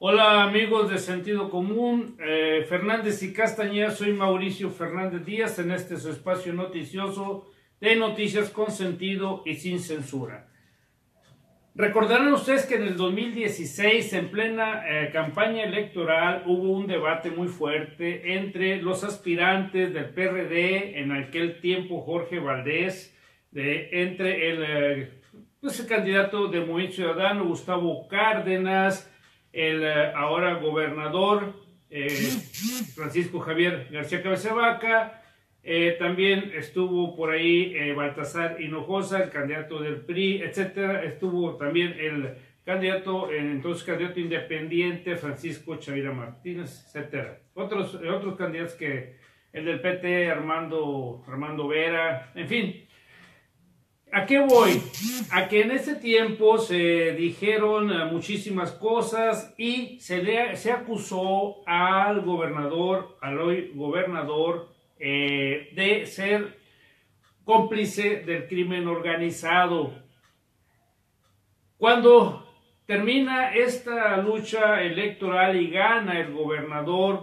Hola amigos de Sentido Común, eh, Fernández y Castañeda, soy Mauricio Fernández Díaz en este su espacio noticioso de noticias con sentido y sin censura. Recordarán ustedes que en el 2016, en plena eh, campaña electoral, hubo un debate muy fuerte entre los aspirantes del PRD, en aquel tiempo Jorge Valdés, entre el, eh, pues candidato de Movimiento Ciudadano, Gustavo Cárdenas, el eh, ahora gobernador Francisco Javier García Cabecevaca, eh, también estuvo por ahí eh, Baltasar Hinojosa, el candidato del PRI, etcétera. Estuvo también el candidato, entonces candidato independiente, Francisco Chavira Martínez, etcétera. Otros, otros candidatos que el del PT, Armando, Armando Vera, en fin. ¿A qué voy? A que en ese tiempo se dijeron eh, muchísimas cosas y se, le, se acusó al gobernador, al hoy gobernador eh, de ser cómplice del crimen organizado. Cuando termina esta lucha electoral y gana el gobernador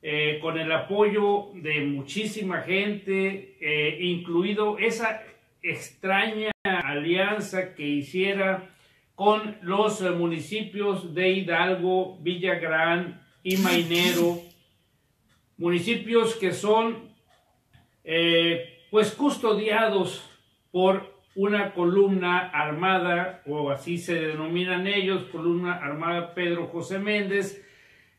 eh, con el apoyo de muchísima gente, incluido esa extraña alianza que hiciera con los municipios de Hidalgo, Villagrán y Mainero, municipios que son eh, pues custodiados por una columna armada, o así se denominan ellos, columna armada Pedro José Méndez.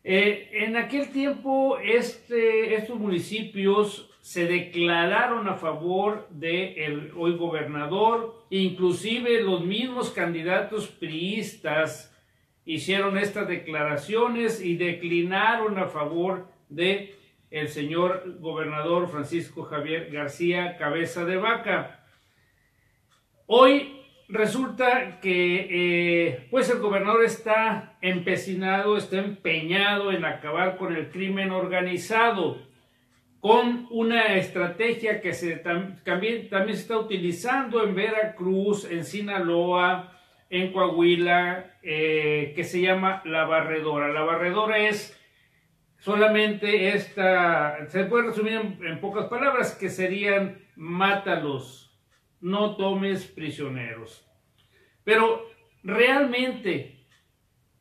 Eh, en aquel tiempo este, estos municipios se declararon a favor del hoy gobernador, inclusive los mismos candidatos priistas hicieron estas declaraciones y declinaron a favor de el señor gobernador Francisco Javier García Cabeza de Vaca. Hoy resulta que eh, pues el gobernador está empecinado, está empeñado en acabar con el crimen organizado, con una estrategia que se también, también se está utilizando en Veracruz, en Sinaloa, en Coahuila, eh, que se llama la barredora. La barredora es solamente esta, se puede resumir en, pocas palabras, que serían mátalos, no tomes prisioneros. Pero realmente,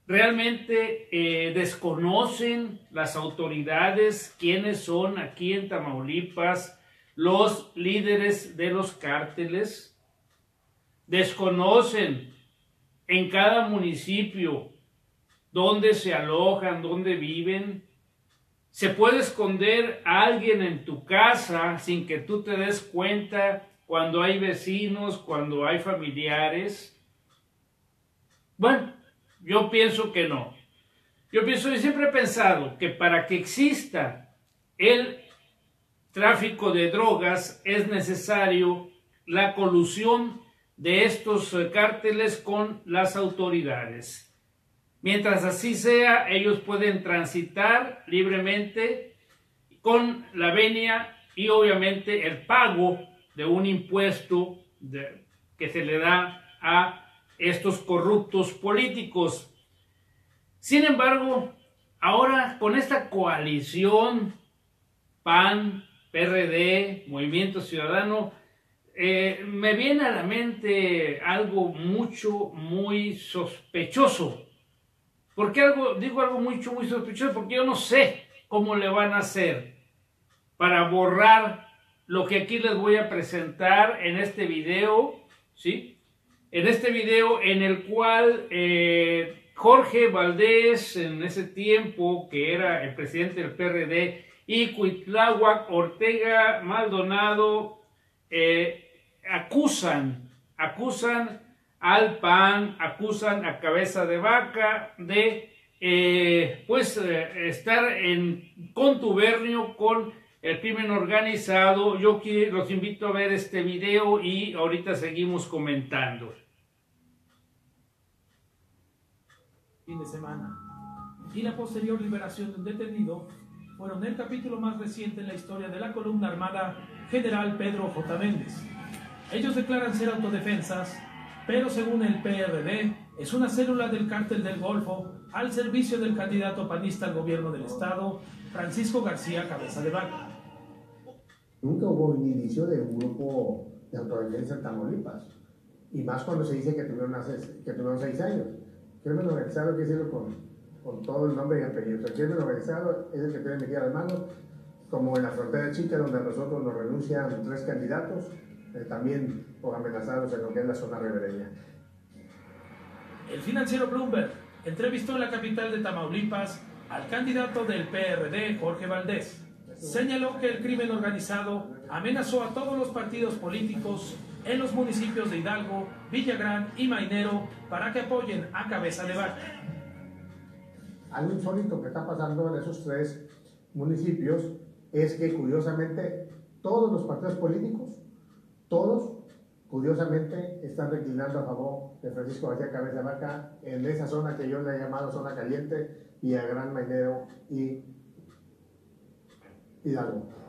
realmente eh, desconocen las autoridades quiénes son aquí en Tamaulipas los líderes de los cárteles. Desconocen en cada municipio dónde se alojan, dónde viven, se puede esconder a alguien en tu casa sin que tú te des cuenta cuando hay vecinos, cuando hay familiares. Bueno, yo pienso que no. Yo pienso, y siempre he pensado que para que exista el tráfico de drogas es necesario la colusión de estos eh, cárteles con las autoridades. Mientras así sea, ellos pueden transitar libremente con la venia y obviamente el pago de un impuesto que se le da a estos corruptos políticos. Sin embargo, ahora con esta coalición PAN, PRD, Movimiento Ciudadano, eh, me viene a la mente algo mucho, muy sospechoso ¿Por qué algo, digo algo mucho, muy sospechoso? Porque yo no sé cómo le van a hacer para borrar lo que aquí les voy a presentar en este video, ¿sí? En este video en el cual eh, Jorge Valdés, en ese tiempo que era el presidente del PRD, y Cuitláhuac Ortega Maldonado eh, acusan, acusan al PAN, acusan a cabeza de vaca de eh, pues eh, estar en contubernio con el crimen organizado. Yo los invito a ver este video y ahorita seguimos comentando. Fin de semana. Y la posterior liberación de un detenido fueron el capítulo más reciente en la historia de la columna armada General Pedro J. Méndez. Ellos declaran ser autodefensas pero según el PRD, es una célula del cártel del Golfo al servicio del candidato panista al gobierno del Estado, Francisco García Cabeza de Vaca. Nunca hubo un inicio de un grupo de autodefensa en Tamaulipas, y más cuando se dice que tuvieron, que tuvieron seis años. Crimen organizado que decirlo con, con todo el nombre y apellido. El crimen organizado es el que tiene que las manos, como en la frontera chica, donde a nosotros nos renuncian tres candidatos, eh, también por amenazados en lo que es la zona ribereña. El financiero Bloomberg entrevistó en la capital de Tamaulipas al candidato del PRD, Jorge Valdés. Señaló que el crimen organizado amenazó a todos los partidos políticos en los municipios de Hidalgo, Villagrán y Mainero para que apoyen a Cabeza de Vaca. Algo insólito que está pasando en esos tres municipios es que curiosamente todos los partidos políticos, todos curiosamente están declinando a favor de Francisco García Cabeza de Vaca en esa zona que yo le he llamado zona caliente, Gran Mainero y Hidalgo.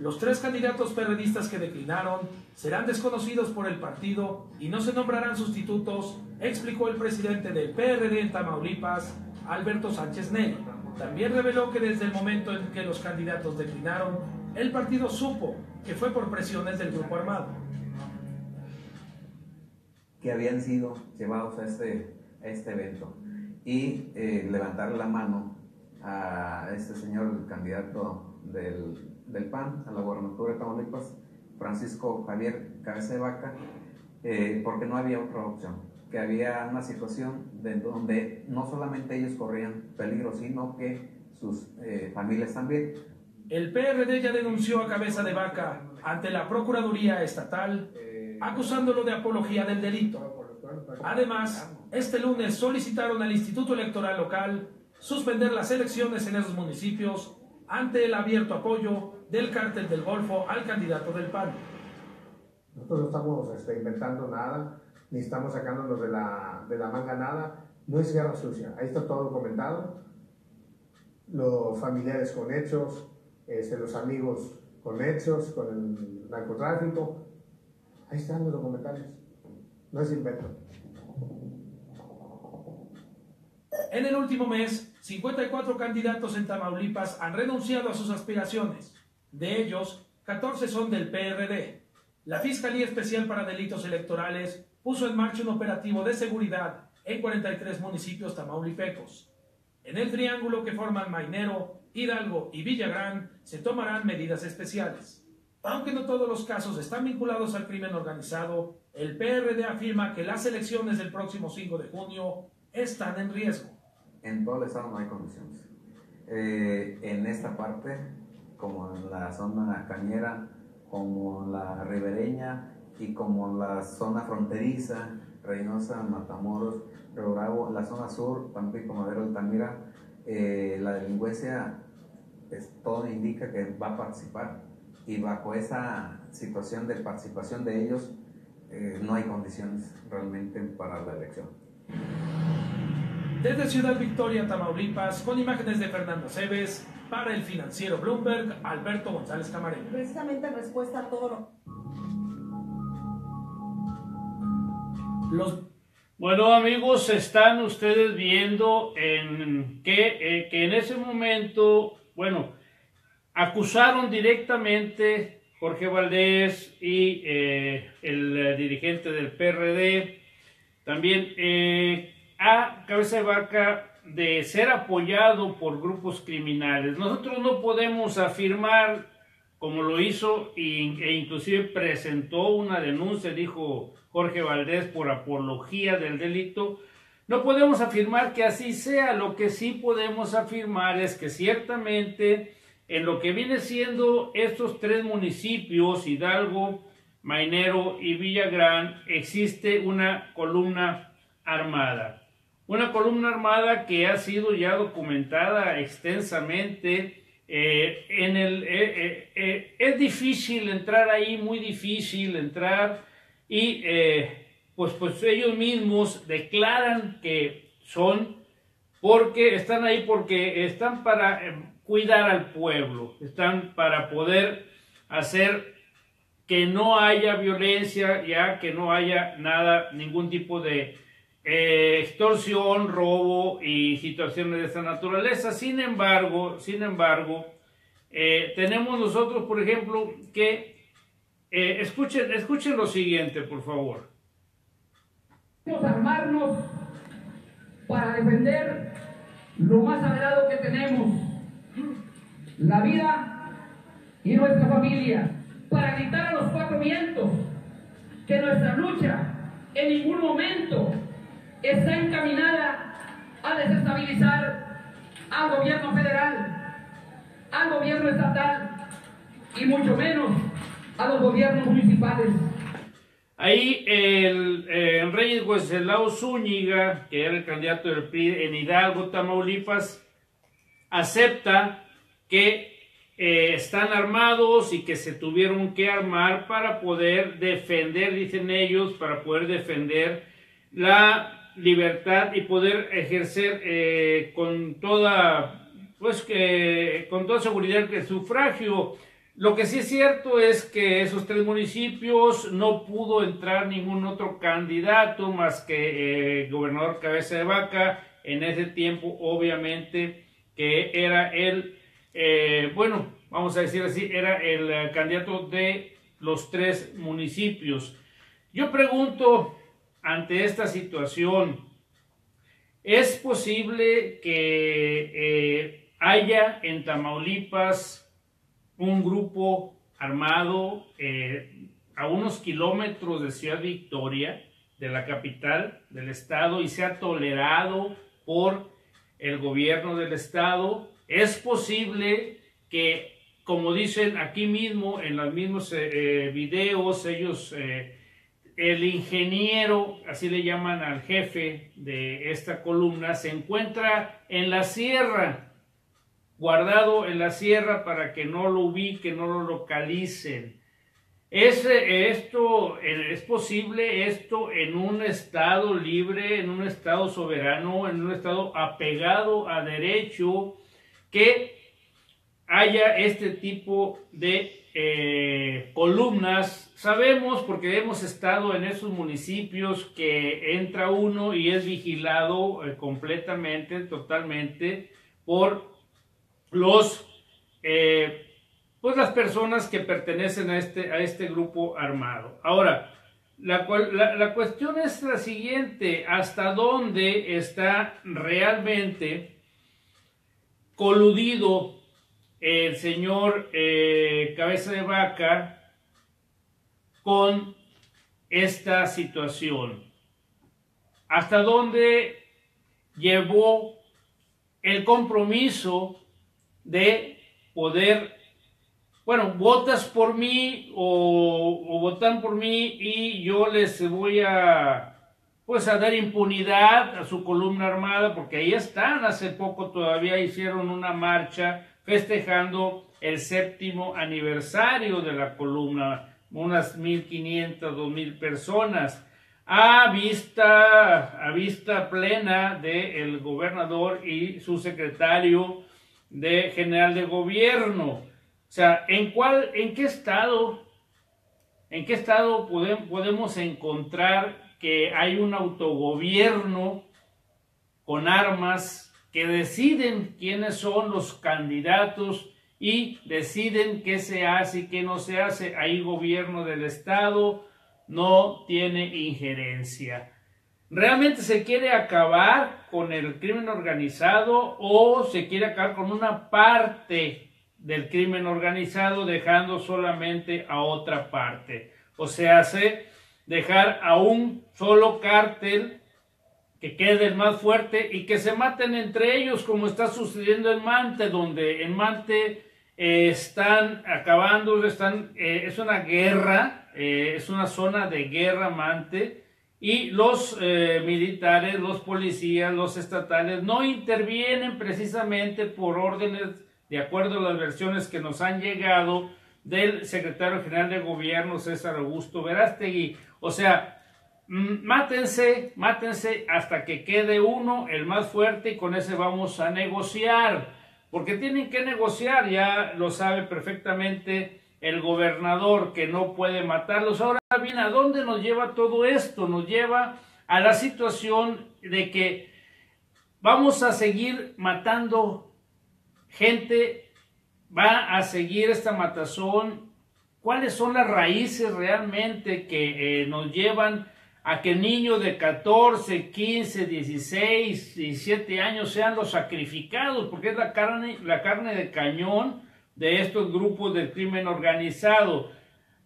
Los tres candidatos periodistas que declinaron serán desconocidos por el partido y no se nombrarán sustitutos, explicó el presidente del PRD en Tamaulipas, Alberto Sánchez Ney. También reveló que desde el momento en que los candidatos declinaron, el partido supo que fue por presiones del grupo armado. Que habían sido llevados a este, este evento y eh, levantar la mano a este señor, el candidato del, del, PAN a la gobernatura de Tamaulipas, Francisco Javier Cabeza de Vaca, eh, porque no había otra opción, que había una situación de, donde no solamente ellos corrían peligro, sino que sus eh, familias también. El PRD ya denunció a Cabeza de Vaca ante la Procuraduría Estatal, acusándolo de apología del delito. Además, este lunes solicitaron al Instituto Electoral Local suspender las elecciones en esos municipios ante el abierto apoyo del cártel del Golfo al candidato del PAN. Nosotros no estamos este, inventando nada, ni estamos sacándonos de la, de la manga nada. No es guerra sucia, ahí está todo documentado. Los familiares con hechos, este, los amigos con hechos, con el narcotráfico. Ahí están los documentales. No es invento. En el último mes, 54 candidatos en Tamaulipas han renunciado a sus aspiraciones. De ellos, 14 son del PRD. La Fiscalía Especial para Delitos Electorales puso en marcha un operativo de seguridad en 43 municipios tamaulipecos. En el triángulo que forman Mainero, Hidalgo y Villagrán se tomarán medidas especiales. Aunque no todos los casos están vinculados al crimen organizado, el PRD afirma que las elecciones del próximo 5 de junio están en riesgo. En todo el estado no hay condiciones. Eh, en esta parte, como en la zona cañera, como la ribereña y como la zona fronteriza, Reynosa, Matamoros, Río Bravo, la zona sur, Tampico, Madero, Altamira, eh, la delincuencia es, todo indica que va a participar y bajo esa situación de participación de ellos eh, no hay condiciones realmente para la elección. Desde Ciudad Victoria, Tamaulipas, con imágenes de Fernando Cebes, para el financiero Bloomberg, Alberto González Camarena. Precisamente en respuesta a todo lo... Los bueno amigos, están ustedes viendo en que, eh, que en ese momento, bueno, acusaron directamente Jorge Valdés y eh, el eh, dirigente del PRD, también eh, a Cabeza de Vaca de ser apoyado por grupos criminales. Nosotros no podemos afirmar, como lo hizo e inclusive presentó una denuncia, dijo Jorge Valdés, por apología del delito, no podemos afirmar que así sea. Lo que sí podemos afirmar es que ciertamente en lo que viene siendo estos tres municipios, Hidalgo, Mainero y Villagrán, existe una columna armada. Una columna armada que ha sido ya documentada extensamente. Eh, en el, eh, eh, es difícil entrar ahí, muy difícil entrar y pues, pues ellos mismos declaran que son porque están ahí porque están para cuidar al pueblo, están para poder hacer que no haya violencia, ya que no haya nada, ningún tipo de eh, extorsión, robo y situaciones de esta naturaleza. Sin embargo, sin embargo, eh, tenemos nosotros, por ejemplo, que eh, escuchen, escuchen lo siguiente, por favor. armarnos para defender lo más sagrado que tenemos, la vida y nuestra familia para gritar a los cuatro vientos que nuestra lucha en ningún momento está encaminada a desestabilizar al gobierno federal, al gobierno estatal y mucho menos a los gobiernos municipales. Ahí el, eh, Reyes Hueselao Zúñiga, que era el candidato del PRI en Hidalgo, Tamaulipas, acepta que eh, están armados y que se tuvieron que armar para poder defender, dicen ellos, para poder defender la libertad y poder ejercer eh, con toda, pues que con toda seguridad el sufragio. Lo que sí es cierto es que esos tres municipios no pudo entrar ningún otro candidato más que eh, el gobernador Cabeza de Vaca en ese tiempo, obviamente, que era el eh, bueno, vamos a decir así, era el eh, candidato de los tres municipios. Yo pregunto, ante esta situación, ¿es posible que eh, haya en Tamaulipas un grupo armado a unos kilómetros de Ciudad Victoria, de la capital del estado, y sea tolerado por el gobierno del estado? Es posible que, como dicen aquí mismo en los mismos eh, eh, videos, ellos, eh, el ingeniero, así le llaman al jefe de esta columna, se encuentra en la sierra, guardado en la sierra para que no lo ubiquen, no lo localicen. ¿Es, esto, ¿Es posible esto en un Estado libre, en un Estado soberano, en un Estado apegado a derecho? que haya este tipo de eh, columnas. Sabemos, porque hemos estado en esos municipios, que entra uno y es vigilado eh, completamente, totalmente, por los, eh, pues las personas que pertenecen a este, a este grupo armado. Ahora, la, la cuestión es la siguiente, ¿hasta dónde está realmente coludido el señor eh, Cabeza de Vaca con esta situación. ¿Hasta dónde llevó el compromiso de poder, bueno, votas por mí o, o votan por mí y yo les voy a pues a dar impunidad a su columna armada, porque ahí están, hace poco todavía hicieron una marcha festejando el séptimo aniversario de la columna, unas 1.500, 2.000 personas, a vista, a vista plena del gobernador y su secretario de general de gobierno. O sea, ¿en cuál, en qué estado, en qué estado podemos encontrar que hay un autogobierno con armas que deciden quiénes son los candidatos y deciden qué se hace y qué no se hace. Ahí gobierno del Estado no tiene injerencia. ¿Realmente se quiere acabar con el crimen organizado o se quiere acabar con una parte del crimen organizado dejando solamente a otra parte? O sea, se dejar a un solo cártel que quede el más fuerte y que se maten entre ellos como está sucediendo en Mante, donde en Mante eh, están acabando, están, eh, es una guerra, eh, es una zona de guerra Mante y los militares, los policías, los estatales no intervienen precisamente por órdenes, de acuerdo a las versiones que nos han llegado del secretario general de gobierno César Augusto Verástegui. O sea, mátense, mátense hasta que quede uno, el más fuerte, y con ese vamos a negociar. Porque tienen que negociar, ya lo sabe perfectamente el gobernador que no puede matarlos. Ahora bien, ¿a dónde nos lleva todo esto? Nos lleva a la situación de que vamos a seguir matando gente, va a seguir esta matazón. ¿Cuáles son las raíces realmente que eh, nos llevan a que niños de 14, 15, 16, 17 años sean los sacrificados? Porque es la carne, la carne de cañón de estos grupos del crimen organizado.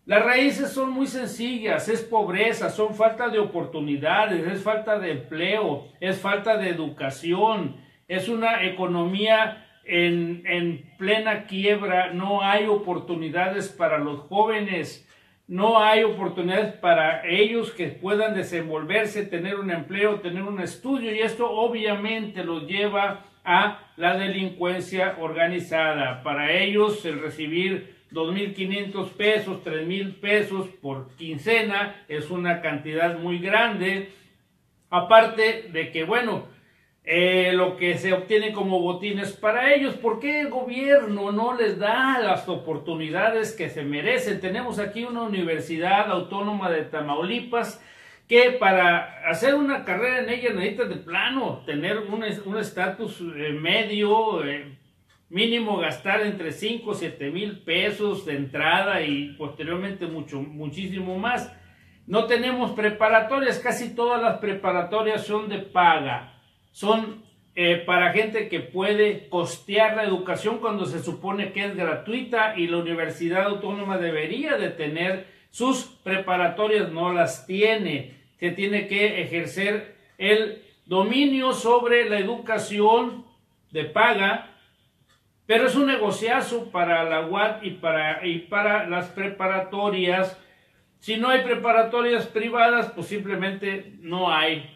Las raíces son muy sencillas, es pobreza, son falta de oportunidades, es falta de empleo, es falta de educación, es una economía en, en, plena quiebra, no hay oportunidades para los jóvenes, no hay oportunidades para ellos que puedan desenvolverse, tener un empleo, tener un estudio y esto obviamente los lleva a la delincuencia organizada. Para ellos el recibir 2.500 pesos, 3.000 pesos por quincena es una cantidad muy grande. Aparte de que, bueno, eh, lo que se obtiene como botines para ellos, ¿por qué el gobierno no les da las oportunidades que se merecen? Tenemos aquí una universidad autónoma de Tamaulipas que para hacer una carrera en ella necesita de plano tener un estatus eh, medio, eh, mínimo gastar entre 5 o 7 mil pesos de entrada y posteriormente mucho, muchísimo más. No tenemos preparatorias, casi todas las preparatorias son de paga, son eh, para gente que puede costear la educación cuando se supone que es gratuita y la Universidad Autónoma debería de tener sus preparatorias, no las tiene se tiene que ejercer el dominio sobre la educación de paga, pero es un negociazo para la UAT y para, y para las preparatorias. Si no hay preparatorias privadas, pues simplemente no hay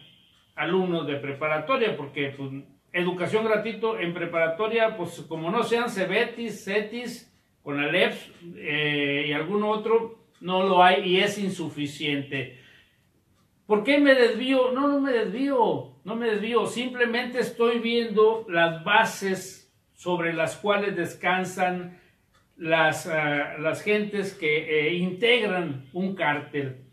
alumnos de preparatoria, porque pues, educación gratuito en preparatoria, pues como no sean CEBETIS, CETIS, con ALEPS eh, y algún otro, no lo hay y es insuficiente. ¿Por qué me desvío? No, no me desvío, no me desvío, simplemente estoy viendo las bases sobre las cuales descansan las, ah, las gentes que eh, integran un cártel.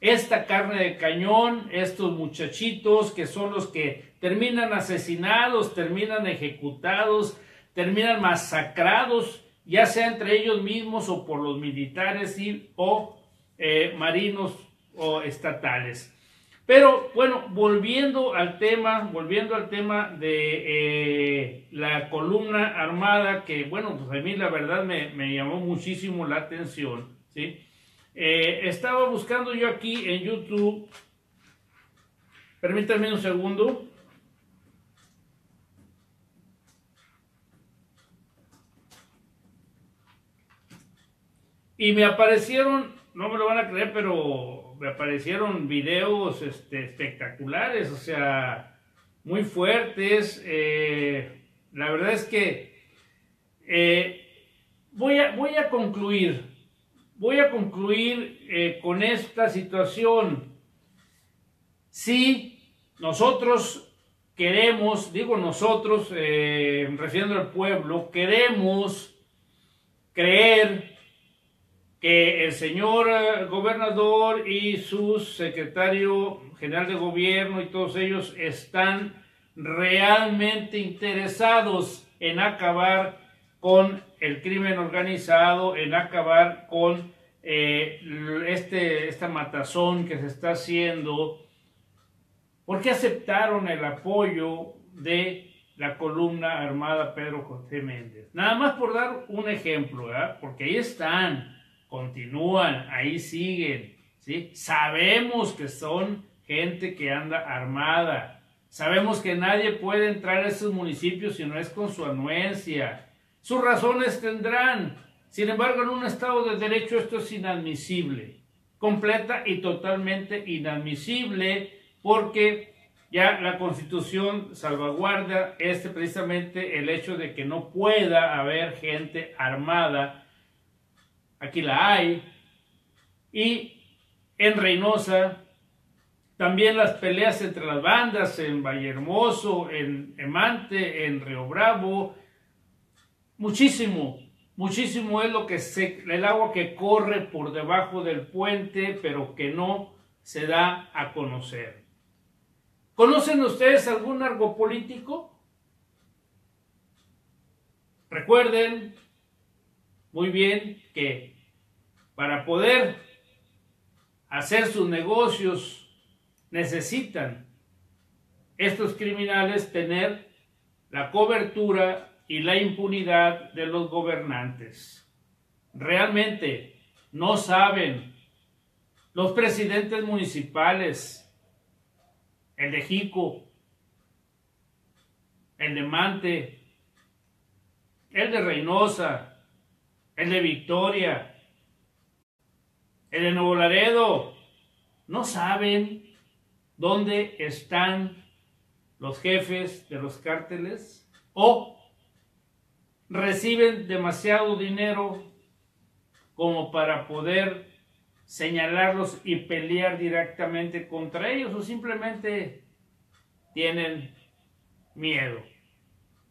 Esta carne de cañón, estos muchachitos que son los que terminan asesinados, terminan ejecutados, terminan masacrados, ya sea entre ellos mismos o por los militares y, o eh, marinos o estatales. Pero bueno, volviendo al tema, volviendo al tema de eh, la columna armada, que bueno, pues a mí la verdad me, llamó muchísimo la atención, ¿sí? Eh, estaba buscando yo aquí en YouTube, permítanme un segundo. Y me aparecieron, no me lo van a creer, pero me aparecieron videos este, espectaculares, o sea, muy fuertes. Eh, la verdad es que eh, voy, a, voy a concluir, voy a concluir eh, con esta situación. Si nosotros queremos, digo nosotros, refiriendo al pueblo, queremos creer que el señor eh, gobernador y su secretario general de gobierno y todos ellos están realmente interesados en acabar con el crimen organizado, en acabar con eh, este, esta matazón que se está haciendo, ¿por qué aceptaron el apoyo de la columna armada Pedro José Méndez? Nada más por dar un ejemplo, ¿verdad? porque ahí están continúan, ahí siguen, ¿sí? Sabemos que son gente que anda armada, sabemos que nadie puede entrar a esos municipios si no es con su anuencia, sus razones tendrán, sin embargo en un Estado de Derecho esto es inadmisible, completa y totalmente inadmisible porque ya la Constitución salvaguarda este precisamente el hecho de que no pueda haber gente armada aquí la hay. Y en Reynosa, también las peleas entre las bandas en Vallehermoso, en Emante, en Río Bravo, muchísimo, muchísimo es lo que se, el agua que corre por debajo del puente, pero que no se da a conocer. ¿Conocen ustedes algún algo político? Recuerden muy bien que para poder hacer sus negocios necesitan estos criminales tener la cobertura y la impunidad de los gobernantes. Realmente no saben los presidentes municipales, el de Jico, el de Mante, el de Reynosa, el de Victoria, el de Nuevo Laredo, no saben dónde están los jefes de los cárteles o reciben demasiado dinero como para poder señalarlos y pelear directamente contra ellos o simplemente tienen miedo.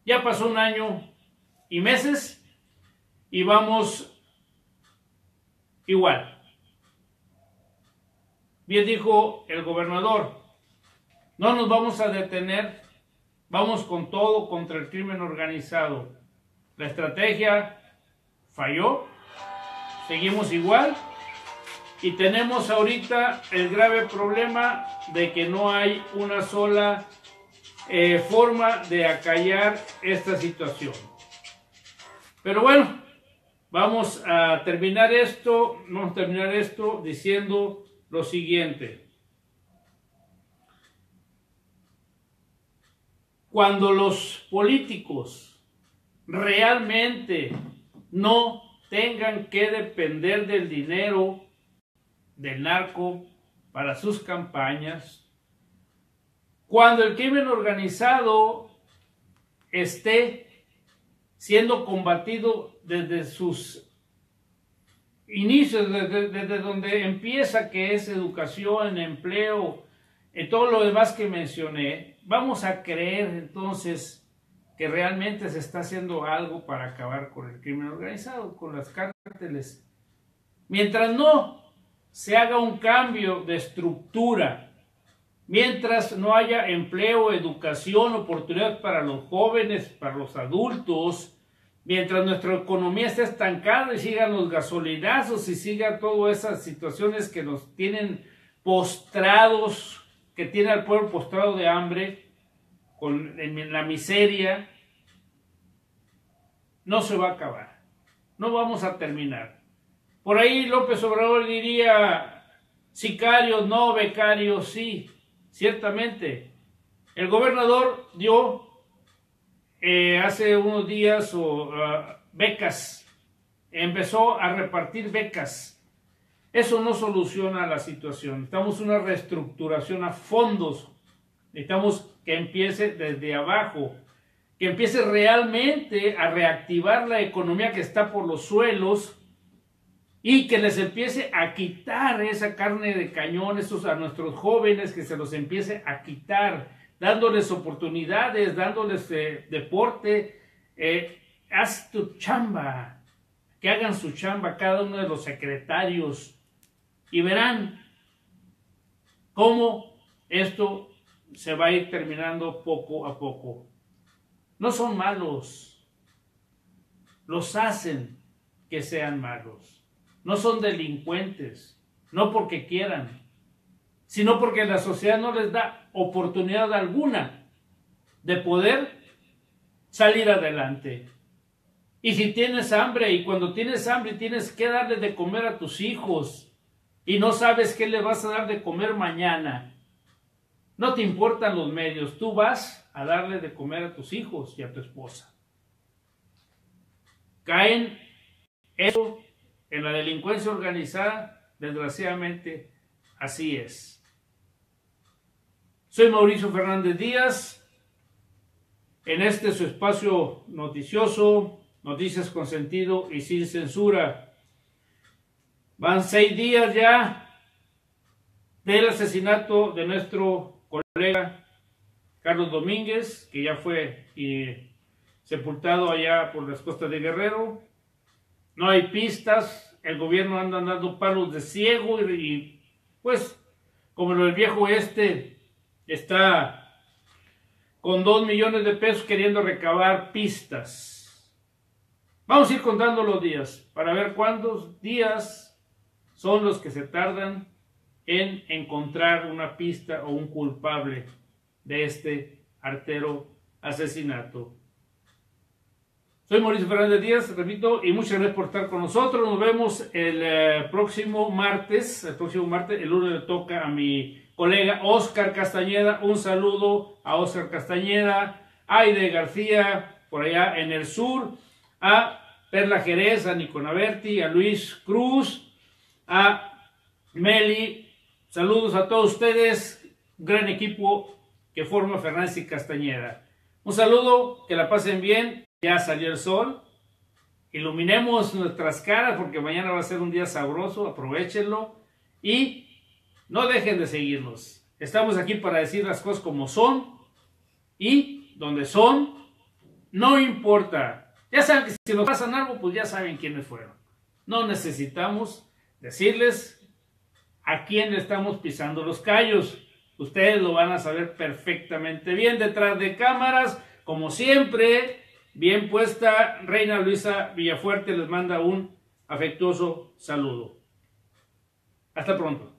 Ya pasó un año y meses y vamos igual. Bien dijo el gobernador, no nos vamos a detener, vamos con todo contra el crimen organizado. La estrategia falló, seguimos igual y tenemos ahorita el grave problema de que no hay una sola eh, forma de acallar esta situación. Pero bueno, vamos a terminar esto, vamos a terminar esto diciendo lo siguiente. Cuando los políticos realmente no tengan que depender del dinero del narco para sus campañas, cuando el crimen organizado esté siendo combatido desde sus inicios, desde, donde empieza, que es educación, empleo, y todo lo demás que mencioné, vamos a creer entonces que realmente se está haciendo algo para acabar con el crimen organizado, con las cárteles. Mientras no se haga un cambio de estructura, mientras no haya empleo, educación, oportunidades para los jóvenes, para los adultos, mientras nuestra economía esté estancada y sigan los gasolinazos y sigan todas esas situaciones que nos tienen postrados, que tiene al pueblo postrado de hambre, con la miseria, no se va a acabar. No vamos a terminar. Por ahí López Obrador diría, sicarios, no, becarios, sí, ciertamente. El gobernador dio eh, hace unos días ah, becas, empezó a repartir becas. Eso no soluciona la situación. Necesitamos una reestructuración a fondos. Necesitamos que empiece desde abajo, que empiece realmente a reactivar la economía que está por los suelos y que les empiece a quitar esa carne de cañón esos a nuestros jóvenes, que se los empiece a quitar dándoles oportunidades, dándoles eh, deporte. Eh, haz tu chamba, que hagan su chamba cada uno de los secretarios y verán cómo esto se va a ir terminando poco a poco. No son malos, los hacen que sean malos. No son delincuentes, no porque quieran, sino porque la sociedad no les da oportunidad alguna de poder salir adelante. Y si tienes hambre y cuando tienes hambre tienes que darle de comer a tus hijos y no sabes qué le vas a dar de comer mañana, no te importan los medios, tú vas a darle de comer a tus hijos y a tu esposa. Caen eso en la delincuencia organizada, desgraciadamente así es. Soy Mauricio Fernández Díaz. En este su espacio noticioso, noticias con sentido y sin censura. Van seis días ya del asesinato de nuestro colega Carlos Domínguez, que ya fue sepultado allá por las costas de Guerrero. no hay pistas, el gobierno anda dando palos de ciego y, y, pues como el viejo este está con dos millones de pesos queriendo recabar pistas. Vamos a ir contando los días para ver cuántos días son los que se tardan en encontrar una pista o un culpable de este artero asesinato. Soy Mauricio Fernández Díaz, repito, y muchas gracias por estar con nosotros. Nos vemos el eh, próximo martes. El próximo martes, el lunes le toca a mi colega Oscar Castañeda. Un saludo a Oscar Castañeda, Aide García, por allá en el sur, a Perla Jerez, a Niconaberti, a Luis Cruz, a Meli Saludos a todos ustedes, gran equipo que forma Fernández y Castañeda. Un saludo, que la pasen bien, ya salió el sol, iluminemos nuestras caras porque mañana va a ser un día sabroso, aprovechenlo y no dejen de seguirnos. Estamos aquí para decir las cosas como son y donde son, no importa. Ya saben que si nos pasan algo, pues ya saben quiénes fueron. No necesitamos decirles a quién estamos pisando los callos. Ustedes lo van a saber perfectamente bien detrás de cámaras, como siempre, bien puesta, Reina Luisa Villafuerte les manda un afectuoso saludo. Hasta pronto.